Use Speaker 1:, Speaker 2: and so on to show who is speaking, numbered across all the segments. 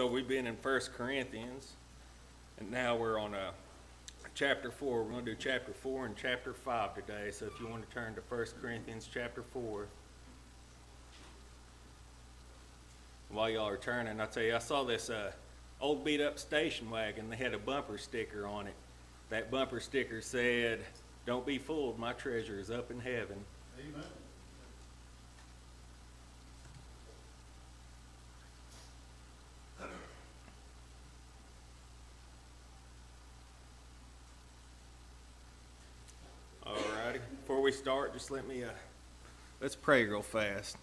Speaker 1: So we've been in First Corinthians, and now we're on uh, chapter 4. We're going to do chapter 4 and chapter 5 today. So if you want to turn to First Corinthians chapter 4. While y'all are turning, I'll tell you, I saw this uh, old beat up station wagon. They had a bumper sticker on it. That bumper sticker said, Don't be fooled, my treasure is up in heaven.
Speaker 2: Amen.
Speaker 1: Alrighty. Before we start, just let me uh, let's pray real fast.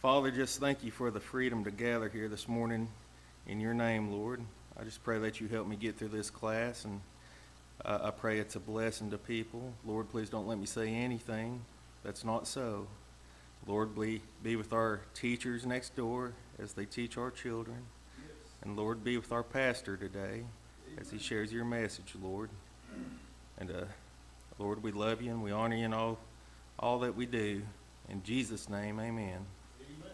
Speaker 1: Father, just thank you for the freedom to gather here this morning in your name, Lord. I just pray that you help me get through this class, and uh, I pray it's a blessing to people. Lord, please don't let me say anything that's not so. Lord, be, be with our teachers next door as they teach our children. And Lord, be with our pastor today as he shares your message, Lord. And uh, Lord, we love you and we honor you in all, all that we do. In Jesus' name, amen. amen.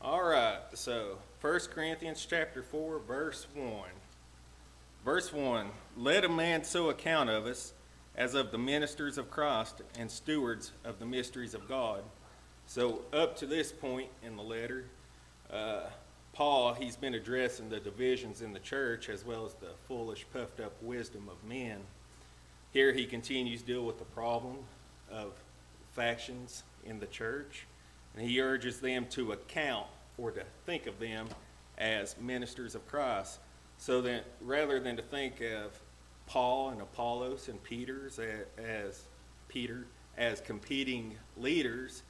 Speaker 1: All right, so 1 Corinthians chapter 4, verse 1. Verse 1 Let a man so account of us as of the ministers of Christ and stewards of the mysteries of God. So, up to this point in the letter, uh, Paul, he's been addressing the divisions in the church as well as the foolish, puffed up wisdom of men. Here he continues to deal with the problem of factions in the church, and he urges them to account or to think of them as ministers of Christ. So that rather than to think of Paul and Apollos and Peter's as, as Peter as competing leaders,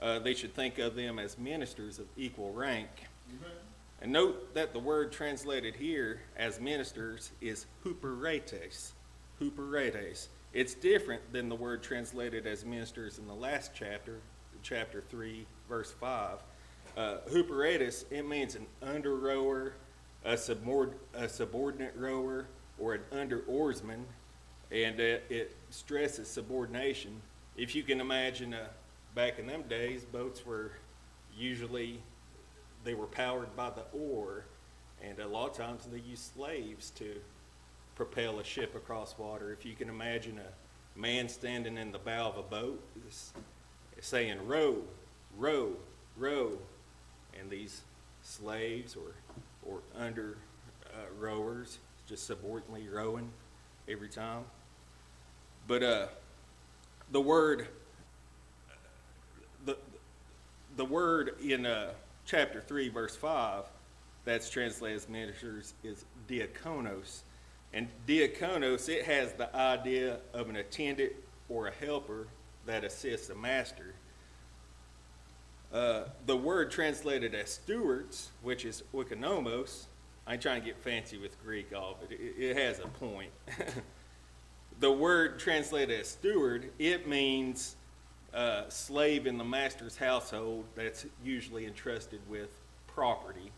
Speaker 1: uh, they should think of them as ministers of equal rank.
Speaker 2: Amen.
Speaker 1: And note that the word translated here as ministers is huperetes. Huperetes. It's different than the word translated as ministers in the last chapter, chapter 3, verse 5. Uh, huperetes, it means an under rower, a, subord- a subordinate rower, or an under oarsman, and it, it stresses subordination. If you can imagine, uh, back in them days, boats were usually they were powered by the oar, and a lot of times they used slaves to propel a ship across water. If you can imagine a man standing in the bow of a boat saying, row, row, row, and these slaves or, or under uh, rowers just subordinately rowing every time. But uh, the word, the, the word in uh, chapter 3, verse 5, that's translated as ministers, is diakonos. And diakonos, it has the idea of an attendant or a helper that assists a master. Uh, the word translated as stewards, which is oikonomos, I ain't trying to get fancy with Greek all, but it, it has a point. the word translated as steward, it means uh, slave in the master's household that's usually entrusted with property.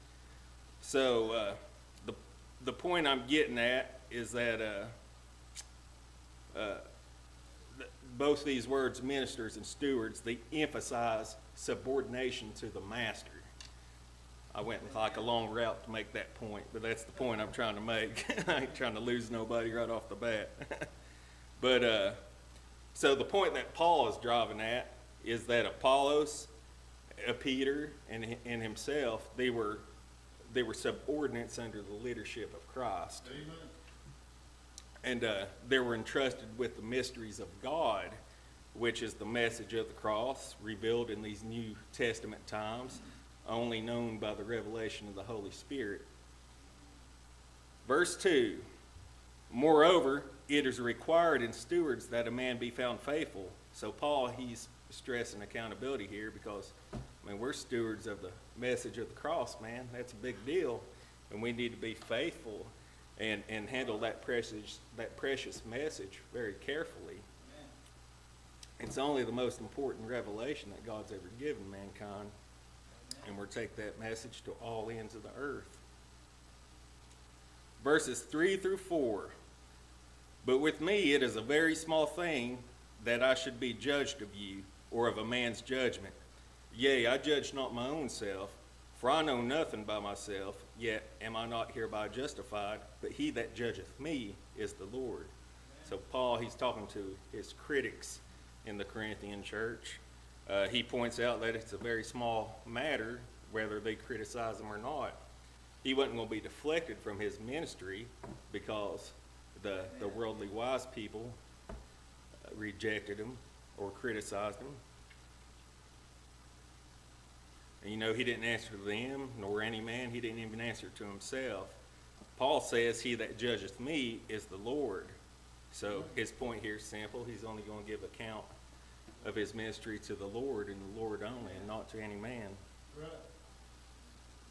Speaker 1: So uh, the the point I'm getting at is that uh, uh, th- both these words, ministers and stewards, they emphasize subordination to the master. I went like a long route to make that point, but that's the point I'm trying to make. I ain't trying to lose nobody right off the bat. but uh, so the point that Paul is driving at is that Apollos, uh, Peter, and, and himself, they were they were subordinates under the leadership of Christ,
Speaker 2: Amen.
Speaker 1: And uh, they were entrusted with the mysteries of God, which is the message of the cross revealed in these New Testament times, only known by the revelation of the Holy Spirit. Verse 2 Moreover, it is required in stewards that a man be found faithful. So, Paul, he's stressing accountability here because, I mean, we're stewards of the message of the cross, man. That's a big deal. And we need to be faithful and, and handle that precious, that precious message very carefully. It's only the most important revelation that God's ever given mankind. And we're take that message to all ends of the earth. Verses 3 through 4. But with me it is a very small thing that I should be judged of you, or of a man's judgment. Yea, I judge not my own self, For I know nothing by myself, yet am I not hereby justified, but he that judgeth me is the Lord. So Paul, he's talking to his critics in the Corinthian church. Uh, he points out that it's a very small matter whether they criticize him or not. He wasn't going to be deflected from his ministry because the, the worldly wise people uh, rejected him or criticized him. And you know, he didn't answer to them, nor any man. He didn't even answer to himself. Paul says, He that judgeth me is the Lord. So his point here is simple. He's only going to give account of his ministry to the Lord and the Lord only, and not to any man.
Speaker 2: Right.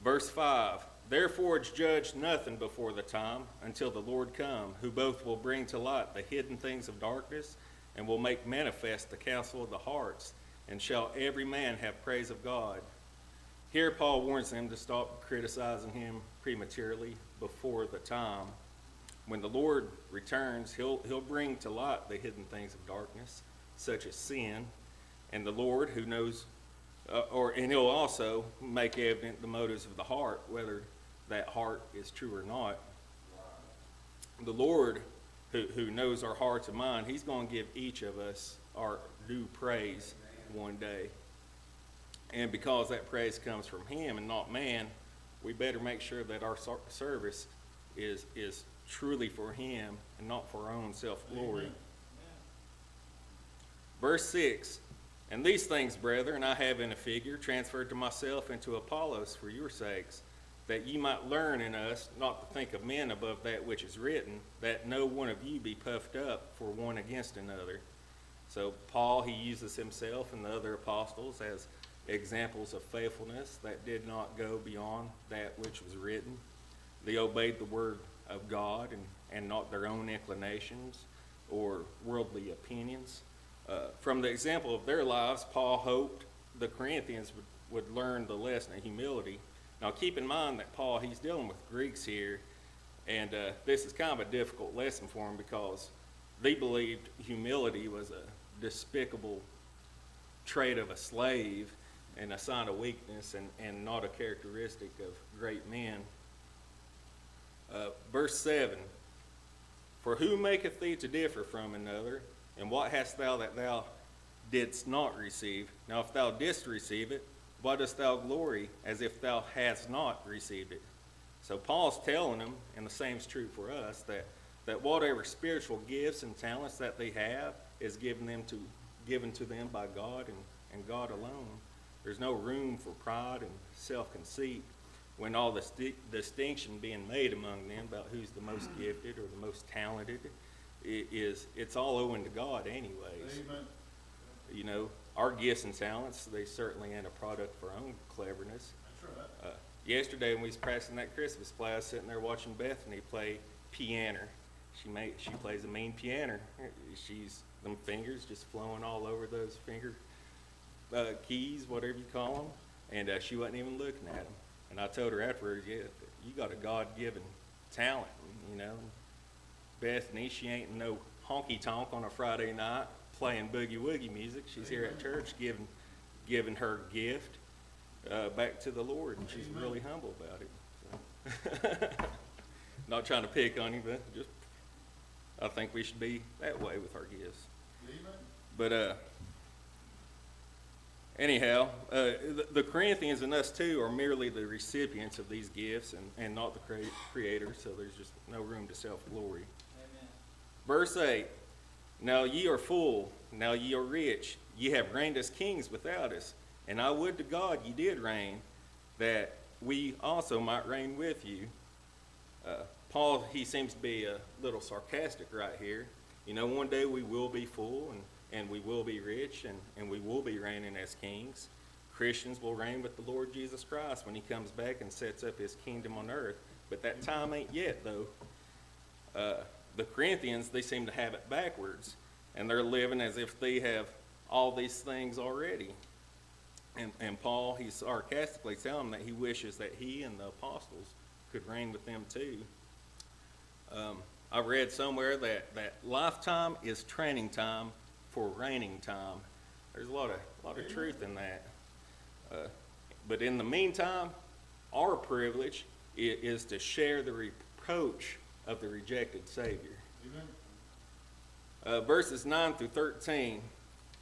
Speaker 1: Verse 5 Therefore judge nothing before the time until the Lord come, who both will bring to light the hidden things of darkness and will make manifest the counsel of the hearts, and shall every man have praise of God. Here, Paul warns them to stop criticizing him prematurely before the time. When the Lord returns, he'll, he'll bring to light the hidden things of darkness, such as sin, and the Lord, who knows, uh, or and he'll also make evident the motives of the heart, whether that heart is true or not. The Lord, who, who knows our hearts and mind, He's going to give each of us our due praise one day. And because that praise comes from Him and not man, we better make sure that our service is, is truly for Him and not for our own self glory. Verse 6 And these things, brethren, I have in a figure transferred to myself and to Apollos for your sakes, that ye might learn in us not to think of men above that which is written, that no one of you be puffed up for one against another. So, Paul, he uses himself and the other apostles as examples of faithfulness that did not go beyond that which was written. They obeyed the word of God and, and not their own inclinations or worldly opinions. Uh, from the example of their lives, Paul hoped the Corinthians would, would learn the lesson of humility. Now, keep in mind that Paul, he's dealing with Greeks here, and uh, this is kind of a difficult lesson for him because they believed humility was a despicable trait of a slave and a sign of weakness and, and not a characteristic of great men. Uh, verse 7 For who maketh thee to differ from another? And what hast thou that thou didst not receive? Now, if thou didst receive it, why dost thou glory as if thou hadst not received it? So, Paul's telling them, and the same is true for us, that, that whatever spiritual gifts and talents that they have is given, them to, given to them by God and, and God alone. There's no room for pride and self conceit when all the sti- distinction being made among them about who's the most gifted or the most talented i- is it's all owing to God anyways.
Speaker 2: Amen.
Speaker 1: You know, our gifts and talents, they certainly ain't a product of our own cleverness.
Speaker 2: That's right.
Speaker 1: Uh, yesterday when we was practicing that Christmas play, I was sitting there watching Bethany play piano. She made, she plays a mean piano. She's them fingers just flowing all over those finger uh, keys, whatever you call them, and uh, she wasn't even looking at them. And I told her afterwards, yeah, you got a God-given talent, you know. Bethany, she ain't no honky tonk on a Friday night playing boogie woogie music. She's here at church giving, giving her gift uh, back to the Lord, and she's really humble about it. So. Not trying to pick on you, but just I think we should be that way with our gifts.
Speaker 2: Amen.
Speaker 1: But uh, anyhow, uh, the, the Corinthians and us too are merely the recipients of these gifts and, and not the crea- creators, so there's just no room to self glory. Verse 8 Now ye are full, now ye are rich, ye have reigned as kings without us. And I would to God ye did reign, that we also might reign with you. Uh, Paul, he seems to be a little sarcastic right here. You know, one day we will be full and, and we will be rich and, and we will be reigning as kings. Christians will reign with the Lord Jesus Christ when he comes back and sets up his kingdom on earth. But that time ain't yet, though. Uh, the Corinthians, they seem to have it backwards, and they're living as if they have all these things already. And, and Paul, he's sarcastically telling them that he wishes that he and the apostles could reign with them too. Um, I read somewhere that, that lifetime is training time for reigning time. There's a lot of, lot of truth in that. Uh, but in the meantime, our privilege i- is to share the reproach of the rejected Savior. Uh, verses 9 through 13.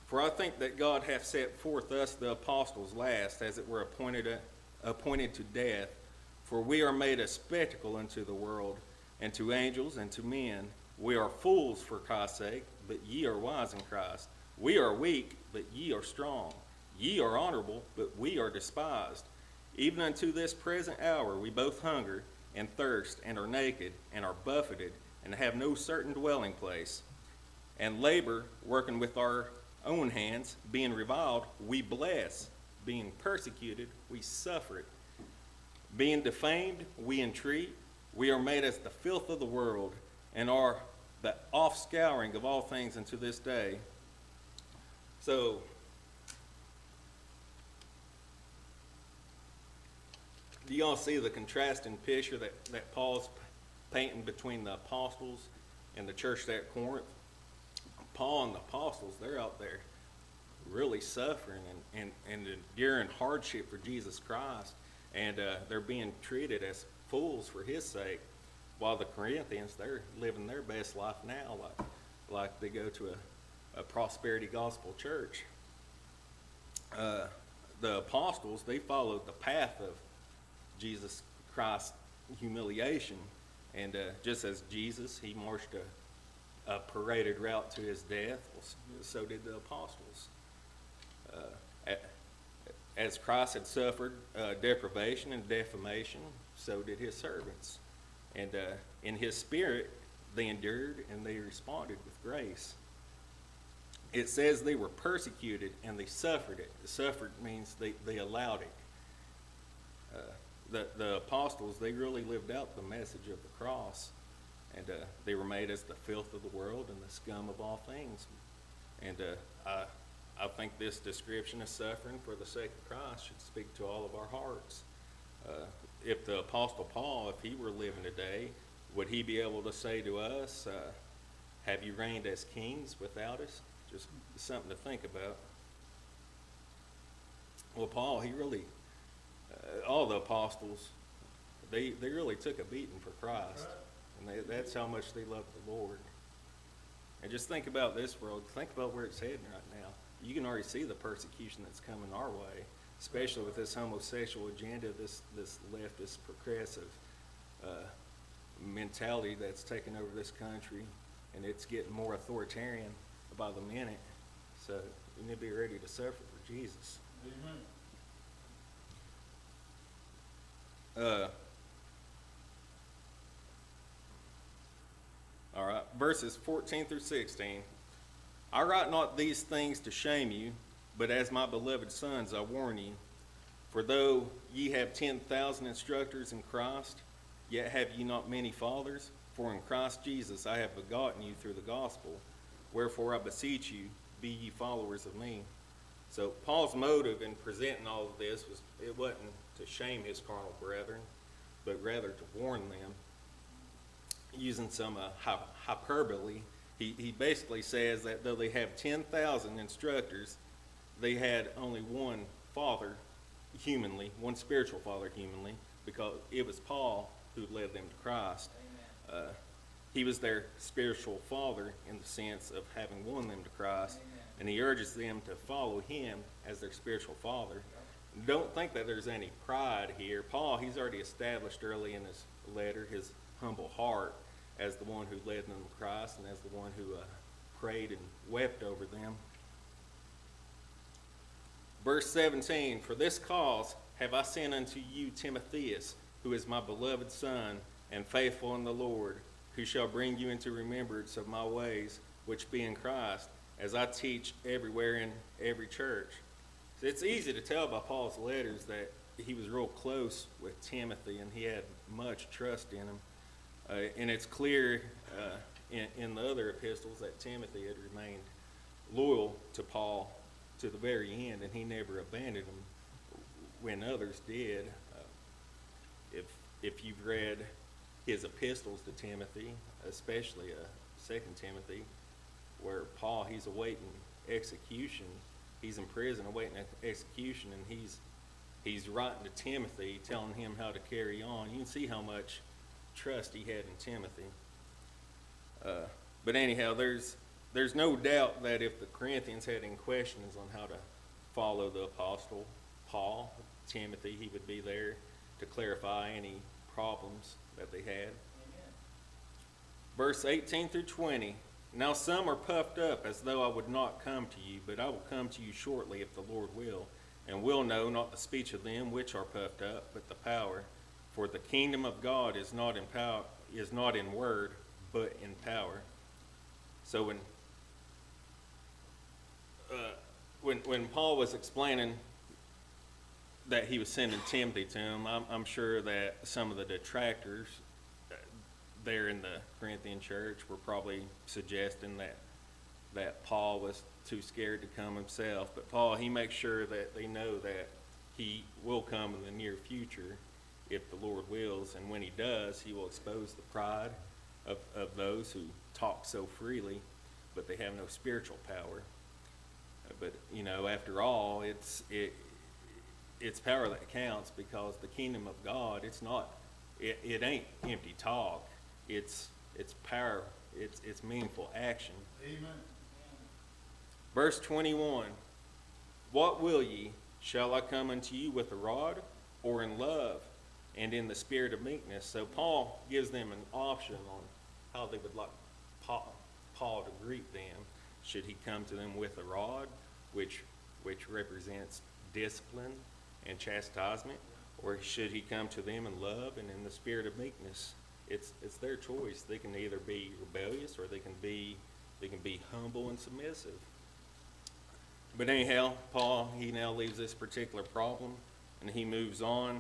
Speaker 1: For I think that God hath set forth us the apostles last, as it were appointed, uh, appointed to death. For we are made a spectacle unto the world, and to angels, and to men. We are fools for Christ's sake, but ye are wise in Christ. We are weak, but ye are strong. Ye are honorable, but we are despised. Even unto this present hour we both hunger and thirst, and are naked, and are buffeted, and have no certain dwelling place and labor, working with our own hands, being reviled, we bless, being persecuted, we suffer it, being defamed, we entreat, we are made as the filth of the world, and are the offscouring of all things unto this day. So, do y'all see the contrasting picture that, that Paul's painting between the apostles and the church there at Corinth? Paul and the apostles, they're out there really suffering and, and, and enduring hardship for Jesus Christ. And uh, they're being treated as fools for his sake. While the Corinthians, they're living their best life now, like, like they go to a, a prosperity gospel church. Uh, the apostles, they followed the path of Jesus Christ's humiliation. And uh, just as Jesus, he marched a, a paraded route to his death, so did the apostles. Uh, as Christ had suffered uh, deprivation and defamation, so did his servants. And uh, in his spirit, they endured and they responded with grace. It says they were persecuted and they suffered it. Suffered means they, they allowed it. Uh, the, the apostles, they really lived out the message of the cross. And uh, they were made as the filth of the world and the scum of all things. And uh, I, I think this description of suffering for the sake of Christ should speak to all of our hearts. Uh, if the Apostle Paul, if he were living today, would he be able to say to us, uh, Have you reigned as kings without us? Just something to think about. Well, Paul, he really, uh, all the apostles, they, they really took a beating for Christ. And they, that's how much they loved the Lord. And just think about this world. Think about where it's heading right now. You can already see the persecution that's coming our way, especially with this homosexual agenda, this, this leftist progressive uh, mentality that's taken over this country, and it's getting more authoritarian by the minute. So we need to be ready to suffer for Jesus. Uh, all right, verses 14 through 16. I write not these things to shame you, but as my beloved sons, I warn you. For though ye have 10,000 instructors in Christ, yet have ye not many fathers. For in Christ Jesus I have begotten you through the gospel. Wherefore I beseech you, be ye followers of me. So Paul's motive in presenting all of this was it wasn't to shame his carnal brethren, but rather to warn them. Using some uh, hyperbole, he, he basically says that though they have 10,000 instructors, they had only one father humanly, one spiritual father humanly, because it was Paul who led them to Christ. Uh, he was their spiritual father in the sense of having won them to Christ, and he urges them to follow him as their spiritual father. Don't think that there's any pride here. Paul, he's already established early in his letter his humble heart as the one who led them to Christ and as the one who uh, prayed and wept over them. Verse 17 For this cause have I sent unto you Timotheus, who is my beloved son and faithful in the Lord, who shall bring you into remembrance of my ways, which be in Christ, as I teach everywhere in every church. So it's easy to tell by Paul's letters that he was real close with Timothy and he had much trust in him. Uh, and it's clear uh, in, in the other epistles that Timothy had remained loyal to Paul to the very end, and he never abandoned him when others did. Uh, if if you've read his epistles to Timothy, especially uh, Second Timothy, where Paul he's awaiting execution, he's in prison awaiting execution, and he's he's writing to Timothy, telling him how to carry on. You can see how much trust he had in Timothy. Uh, but anyhow, there's there's no doubt that if the Corinthians had any questions on how to follow the apostle Paul, Timothy, he would be there to clarify any problems that they had. Verse 18 through 20. Now some are puffed up as though I would not come to you, but I will come to you shortly if the Lord will, and will know not the speech of them which are puffed up, but the power. For the kingdom of God is not in power, is not in word, but in power. So when uh, when when Paul was explaining that he was sending Timothy to him, I'm, I'm sure that some of the detractors uh, there in the Corinthian church were probably suggesting that that Paul was too scared to come himself. But Paul, he makes sure that they know that he will come in the near future if the Lord wills. And when he does, he will expose the pride of, of those who talk so freely, but they have no spiritual power. But, you know, after all, it's, it, it's power that counts because the kingdom of God, it's not, it, it ain't empty talk. It's, it's power, it's, it's meaningful action.
Speaker 2: Amen.
Speaker 1: Verse 21 What will ye? Shall I come unto you with a rod, or in love, and in the spirit of meekness? So Paul gives them an option on how they would like Paul, Paul to greet them. Should he come to them with a rod, which, which represents discipline and chastisement, or should he come to them in love and in the spirit of meekness? It's, it's their choice. They can either be rebellious or they can be, they can be humble and submissive. But anyhow, Paul, he now leaves this particular problem and he moves on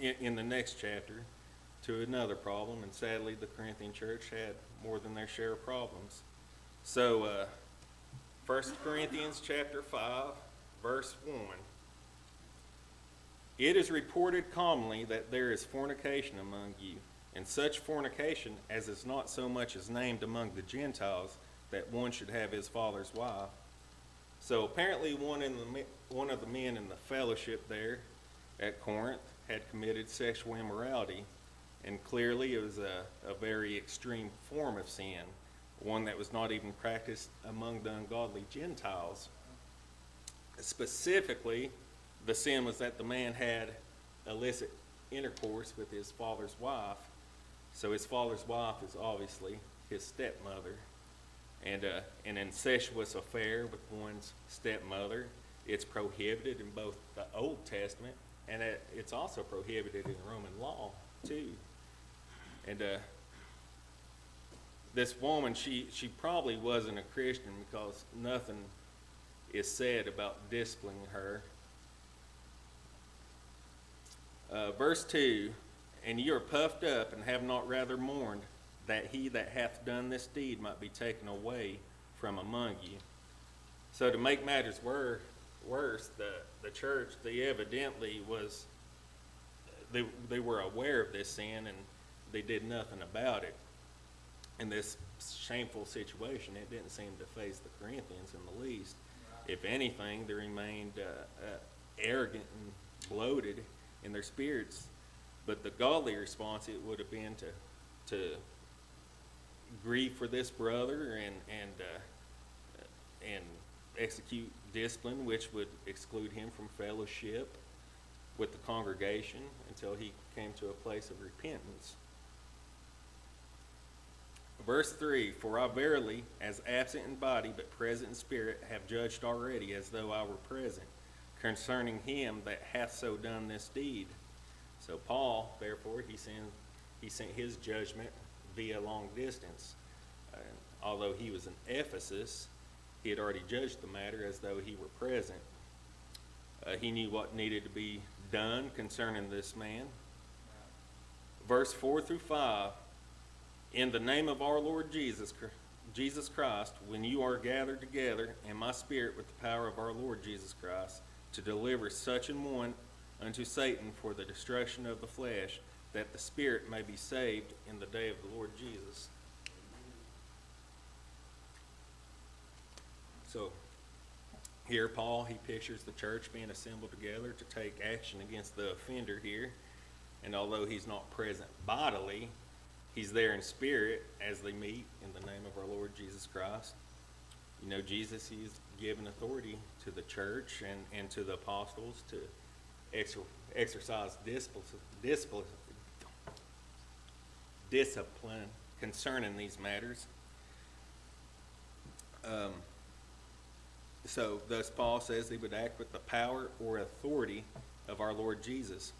Speaker 1: in, in the next chapter to another problem. And sadly, the Corinthian church had more than their share of problems. So, uh, 1 Corinthians chapter 5, verse 1. It is reported commonly that there is fornication among you, and such fornication as is not so much as named among the Gentiles that one should have his father's wife. So apparently, one, in the, one of the men in the fellowship there at Corinth had committed sexual immorality, and clearly it was a, a very extreme form of sin, one that was not even practiced among the ungodly Gentiles. Specifically, the sin was that the man had illicit intercourse with his father's wife. So his father's wife is obviously his stepmother. And uh, an incestuous affair with one's stepmother, it's prohibited in both the Old Testament and it, it's also prohibited in Roman law too. And uh, this woman, she, she probably wasn't a Christian because nothing is said about disciplining her uh, verse 2 And ye are puffed up, and have not rather mourned, that he that hath done this deed might be taken away from among you. So, to make matters wor- worse, the, the church, they evidently was, they, they were aware of this sin and they did nothing about it. In this shameful situation, it didn't seem to faze the Corinthians in the least. If anything, they remained uh, uh, arrogant and bloated in their spirits. But the godly response it would have been to to grieve for this brother and and uh, and execute discipline, which would exclude him from fellowship with the congregation until he came to a place of repentance. Verse 3 For I verily, as absent in body but present in spirit, have judged already as though I were present concerning him that hath so done this deed. So Paul, therefore, he sent, he sent his judgment via long distance. Uh, although he was in Ephesus, he had already judged the matter as though he were present. Uh, he knew what needed to be done concerning this man. Verse 4 through 5 In the name of our Lord Jesus, Jesus Christ, when you are gathered together in my spirit with the power of our Lord Jesus Christ, to deliver such an one unto Satan for the destruction of the flesh, that the spirit may be saved in the day of the Lord Jesus. So, Here, Paul, he pictures the church being assembled together to take action against the offender here. And although he's not present bodily, he's there in spirit as they meet in the name of our Lord Jesus Christ. You know, Jesus, he's given authority to the church and, and to the apostles to exer- exercise discipline, discipline, discipline concerning these matters. Um, so, thus, Paul says he would act with the power or authority of our Lord Jesus.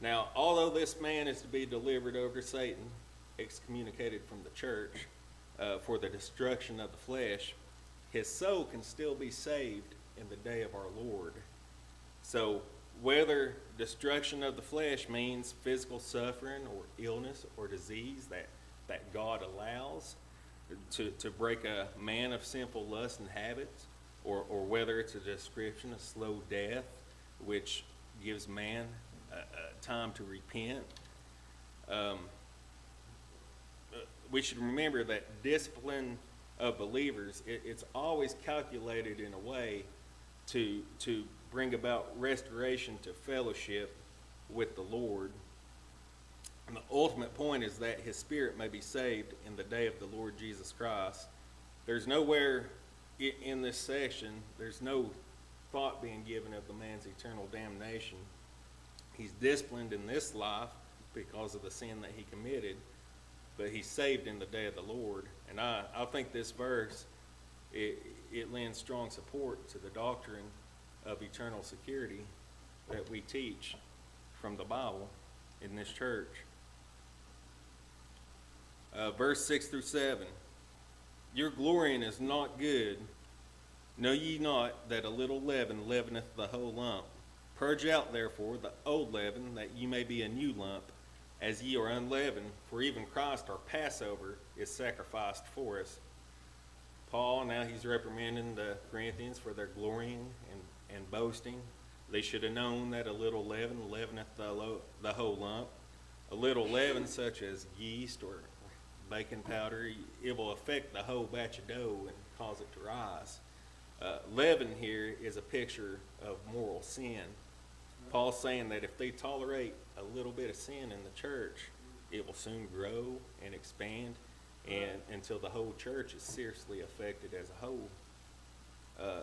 Speaker 1: Now, although this man is to be delivered over to Satan, excommunicated from the church uh, for the destruction of the flesh, his soul can still be saved in the day of our Lord. So, whether destruction of the flesh means physical suffering or illness or disease that, that God allows to, to break a man of sinful lust and habits, or, or whether it's a description of slow death, which gives man a, a time to repent. Um, uh, we should remember that discipline of believers, it, it's always calculated in a way to, to bring about restoration to fellowship with the Lord. And the ultimate point is that his spirit may be saved in the day of the Lord Jesus Christ. There's nowhere in this section, there's no thought being given of the man's eternal damnation. He's disciplined in this life because of the sin that he committed, but he's saved in the day of the Lord. And I, I think this verse, it, it lends strong support to the doctrine of eternal security that we teach from the Bible in this church. Uh, verse 6 through 7. Your glorying is not good. Know ye not that a little leaven leaveneth the whole lump? Purge out therefore the old leaven, that ye may be a new lump, as ye are unleavened. For even Christ our Passover is sacrificed for us. Paul, now he's reprimanding the Corinthians for their glorying and, and boasting. They should have known that a little leaven leaveneth the, lo- the whole lump. A little leaven, such as yeast or baking powder, it will affect the whole batch of dough and cause it to rise. Uh, leaven here is a picture of moral sin. Paul's saying that if they tolerate a little bit of sin in the church, it will soon grow and expand and until the whole church is seriously affected as a whole. Uh,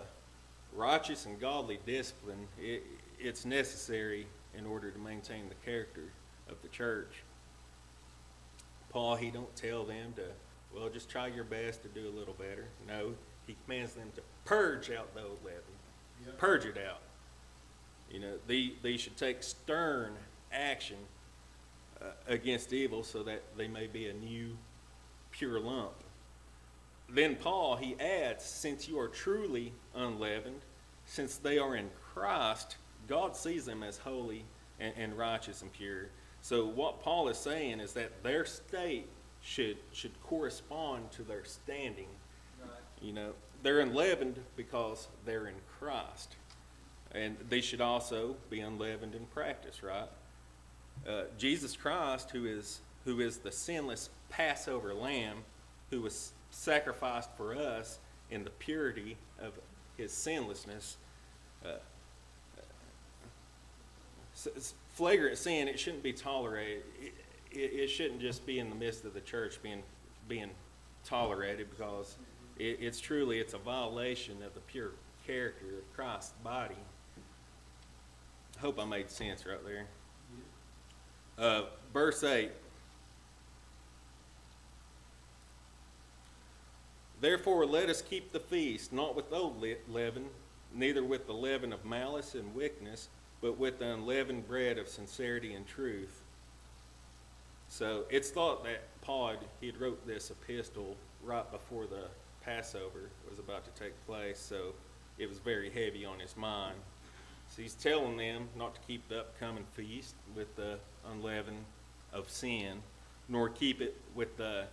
Speaker 1: righteous and godly discipline, it, it's necessary in order to maintain the character of the church. Paul, he don't tell them to, well, just try your best to do a little better. No, he commands them to purge out the old leaven,
Speaker 2: Yep.
Speaker 1: purge it out. You know, they, they should take stern action uh, against evil so that they may be a new, pure lump. Then Paul, he adds, since you are truly unleavened, since they are in Christ, God sees them as holy and, and righteous and pure. So what Paul is saying is that their state should should correspond to their standing.
Speaker 2: Right.
Speaker 1: You know, they're unleavened because they're in Christ. And they should also be unleavened in practice, right? Uh, Jesus Christ, who is who is the sinless Passover lamb, who was sacrificed for us in the purity of his sinlessness. Uh, flagrant sin, it shouldn't be tolerated. It, it, it shouldn't just be in the midst of the church being being tolerated because it, it's truly it's a violation of the pure character of Christ's body. Hope I made sense right there. Uh, verse 8. Therefore, let us keep the feast, not with old leaven, neither with the leaven of malice and wickedness, but with the unleavened bread of sincerity and truth. So it's thought that Paul he had wrote this epistle right before the Passover was about to take place, so it was very heavy on his mind. So he's telling them not to keep the upcoming feast with the unleavened of sin, nor keep it with the,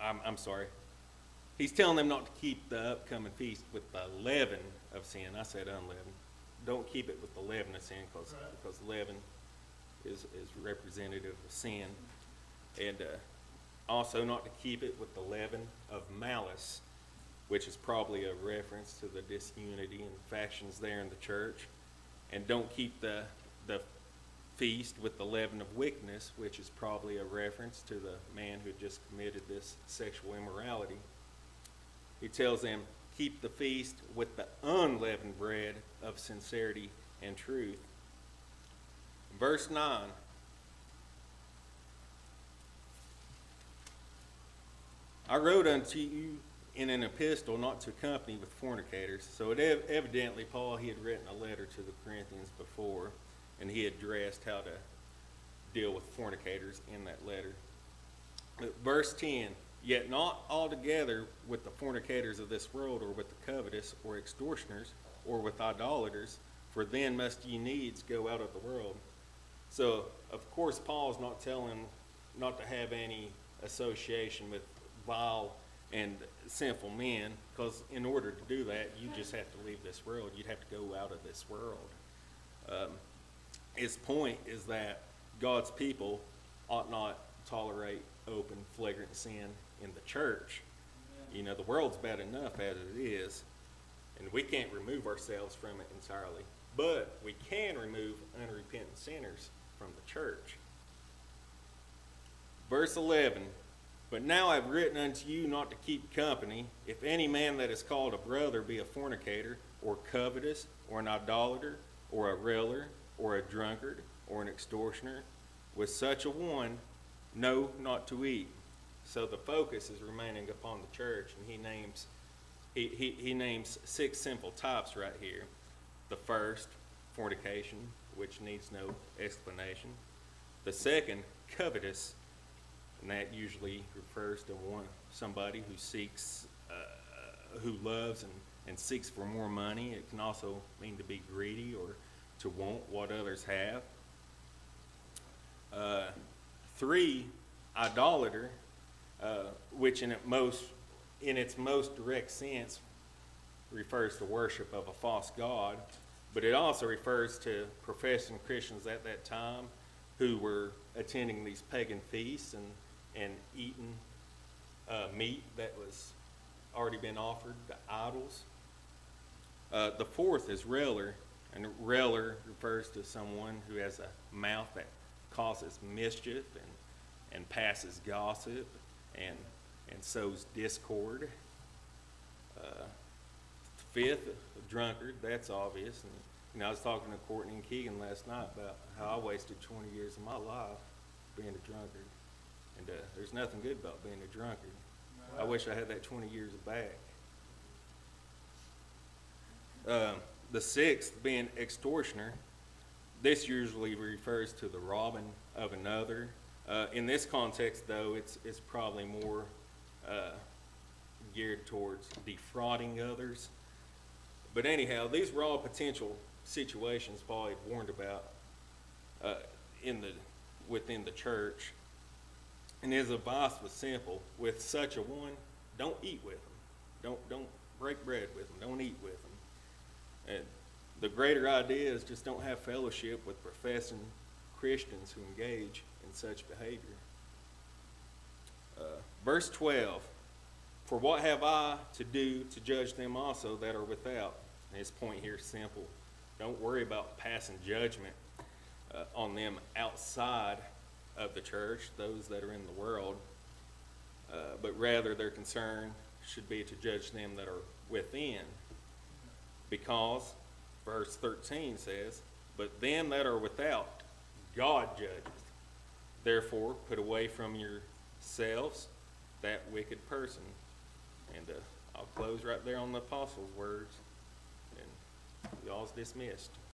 Speaker 1: I'm, I'm sorry. He's telling them not to keep the upcoming feast with the leaven of sin. I said unleavened. Don't keep it with the leaven of sin because,
Speaker 2: Right.
Speaker 1: because leaven is, is representative of sin. And uh, also not to keep it with the leaven of malice. Which is probably a reference to the disunity and factions there in the church. And don't keep the, the feast with the leaven of wickedness, which is probably a reference to the man who just committed this sexual immorality. He tells them, keep the feast with the unleavened bread of sincerity and truth. Verse 9. I wrote unto you in an epistle not to accompany with fornicators. So it ev- evidently Paul he had written a letter to the Corinthians before, and he addressed how to deal with fornicators in that letter. But verse 10 Yet not altogether with the fornicators of this world, or with the covetous, or extortioners, or with idolaters, for then must ye needs go out of the world. So, of course, Paul's not telling not to have any association with vile and sinful men, because in order to do that, you just have to leave this world. You'd have to go out of this world. Um, his point is that God's people ought not tolerate open, flagrant sin in the church. You know, the world's bad enough as it is, and we can't remove ourselves from it entirely. But we can remove unrepentant sinners from the church. Verse 11 But now I've written unto you not to keep company, if any man that is called a brother be a fornicator, or covetous, or an idolater, or a railer, or a drunkard, or an extortioner, with such a one, no, not to eat. So the focus is remaining upon the church, and he names he, he, he names six simple types right here. The first, fornication, which needs no explanation. The second, covetous, and that usually refers to one somebody who seeks, uh, who loves and, and seeks for more money. It can also mean to be greedy or to want what others have. Uh, three, idolater, uh, which in it most, in its most direct sense, refers to worship of a false god, but it also refers to professing Christians at that time who were attending these pagan feasts and, and eating uh, meat that was already been offered to idols. Uh, the fourth is railer, and railer refers to someone who has a mouth that causes mischief and, and passes gossip and, and sows discord. Uh, fifth, a drunkard, that's obvious. And, you know, I was talking to Courtney and Keegan last night about how I wasted 20 years of my life being a drunkard. And uh, there's nothing good about being a drunkard. I wish I had that 20 years back. Um, the sixth being extortioner. This usually refers to the robbing of another. Uh, in this context, though, it's, it's probably more uh, geared towards defrauding others. But anyhow, these were all potential situations Paul had warned about uh, in the, within the church. And his advice was simple. With such a one, don't eat with them. Don't, don't break bread with them. Don't eat with them. And the greater idea is just don't have fellowship with professing Christians who engage in such behavior. Uh, verse 12 For what have I to do to judge them also that are without? And his point here is simple. Don't worry about passing judgment uh, on them outside of the church, those that are in the world, uh, but rather their concern should be to judge them that are within. Because, verse 13 says, But them that are without, God judges. Therefore, put away from yourselves that wicked person. And uh, I'll close right there on the apostles' words, and y'all's dismissed.